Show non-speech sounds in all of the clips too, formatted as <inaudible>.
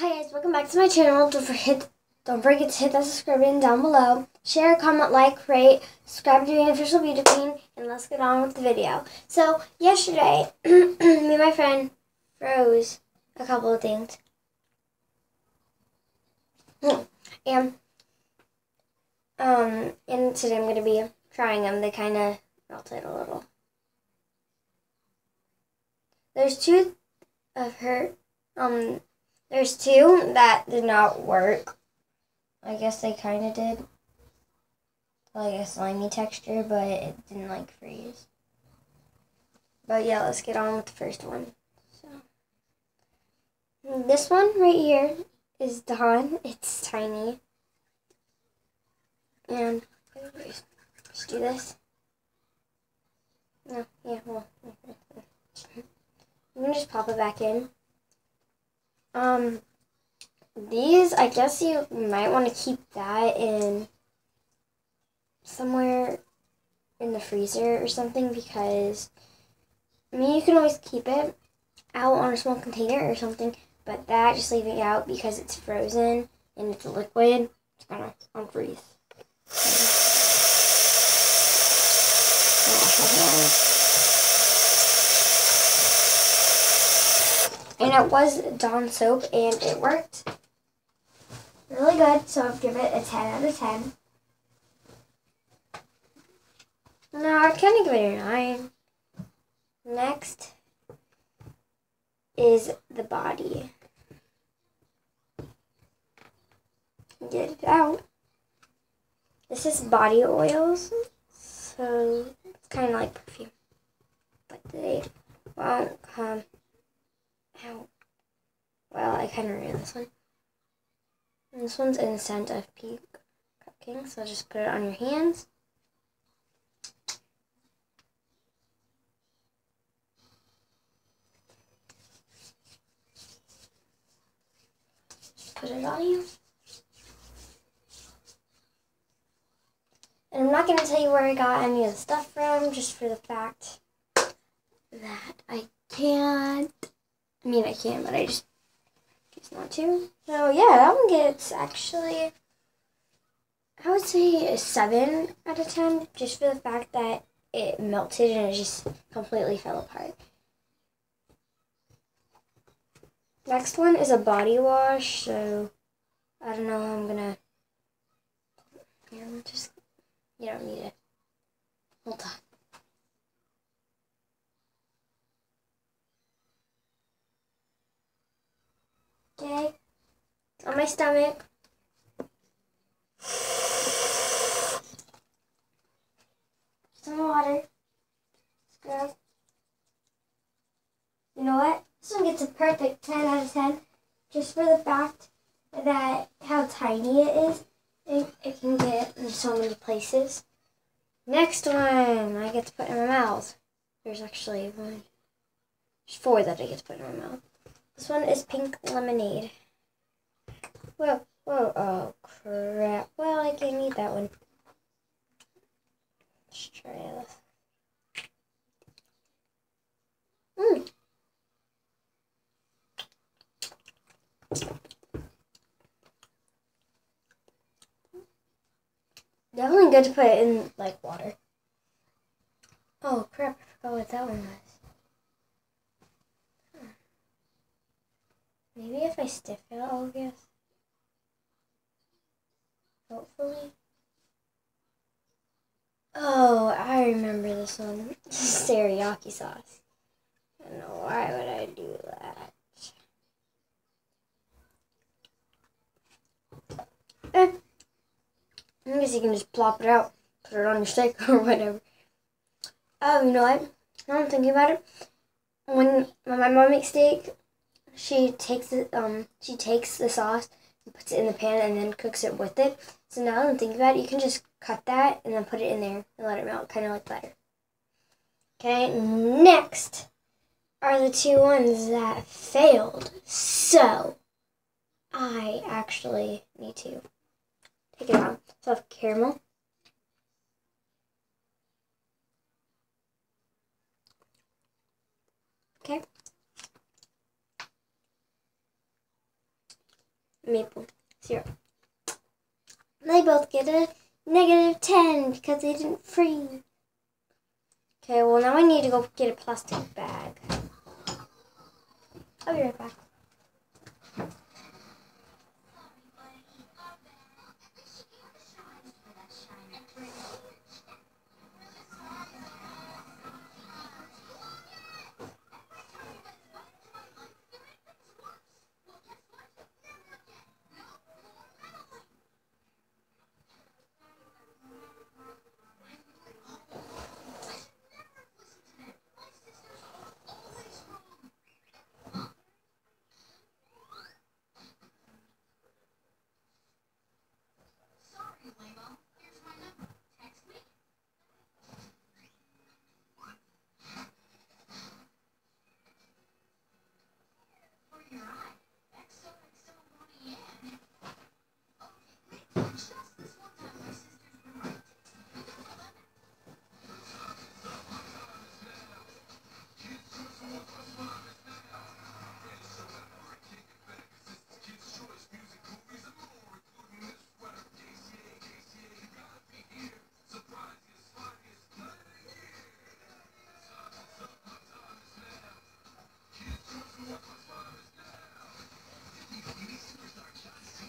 Hi guys, welcome back to my channel. Don't forget, don't forget to hit that subscribe button down below. Share, comment, like, rate, subscribe to the official beauty queen, and let's get on with the video. So yesterday, <clears throat> me and my friend froze a couple of things, <clears throat> and um, and today I'm gonna be trying them. They kind of melted a little. There's two of her um there's two that did not work. I guess they kind of did. Like a slimy texture, but it didn't like freeze. But yeah, let's get on with the first one. So this one right here is done. It's tiny. And let's do this. No, yeah, well, <laughs> I'm gonna just pop it back in. Um, these, I guess you might want to keep that in somewhere in the freezer or something because, I mean, you can always keep it out on a small container or something, but that, just leaving out because it's frozen and it's a liquid, it's gonna unfreeze. And it was Dawn soap and it worked really good. So I'd give it a 10 out of 10. No, I'd kind of give it a 9. Next is the body. Get it out. This is body oils, so it's kind of like perfume, but they won't come I kind of ran this one. And this one's in scent of pink cupcake, so just put it on your hands. put it on you. And I'm not going to tell you where I got any of the stuff from, just for the fact that I can't. I mean, I can, but I just choose not to. So, yeah, that one gets actually, I would say a 7 out of 10, just for the fact that it melted and it just completely fell apart. Next one is a body wash, so I don't know I'm gonna. Here, just. You don't need it. Hold on. Okay. On my stomach. Some water. Scrub. You know what? This one gets a perfect 10 out of 10 just for the fact that how tiny it is. It, it can get in so many places. Next one I get to put in my mouth. There's actually one. There's four that I get to put in my mouth. This one is pink lemonade. Whoa, oh, whoa, oh crap. Well, I can't eat that one. Let's try this. Mmm. Definitely good to put it in, like, water. Oh, crap, oh, I forgot what that one was. Maybe if I stiff it, I'll guess. Hopefully. Oh, I remember this one. <laughs> Teriyaki sauce. I don't know why would I do that. Eh. I guess you can just plop it out, put it on your steak <laughs> or whatever. Oh, you know what? I'm thinking about it. When, when my mom makes steak, she takes it um she takes the sauce and puts it in the pan and then cooks it with it. So now that I'm thinking about it, you can just cut that and then put it in there and let it melt, kind of like butter. Okay, next are the two ones that failed. So I actually need to take it out. So I have caramel. Okay. maple syrup. They both get a negative 10 because they didn't freeze. Okay, well now I need to go get a plastic bag. I'll be right back.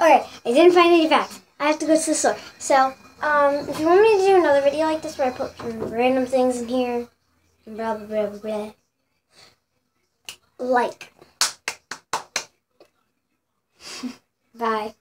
Okay, I didn't find any facts. I have to go to the store. So, um, if you want me to do another video like this where I put random things in here, blah, blah, blah, blah, blah, like. <laughs> Bye.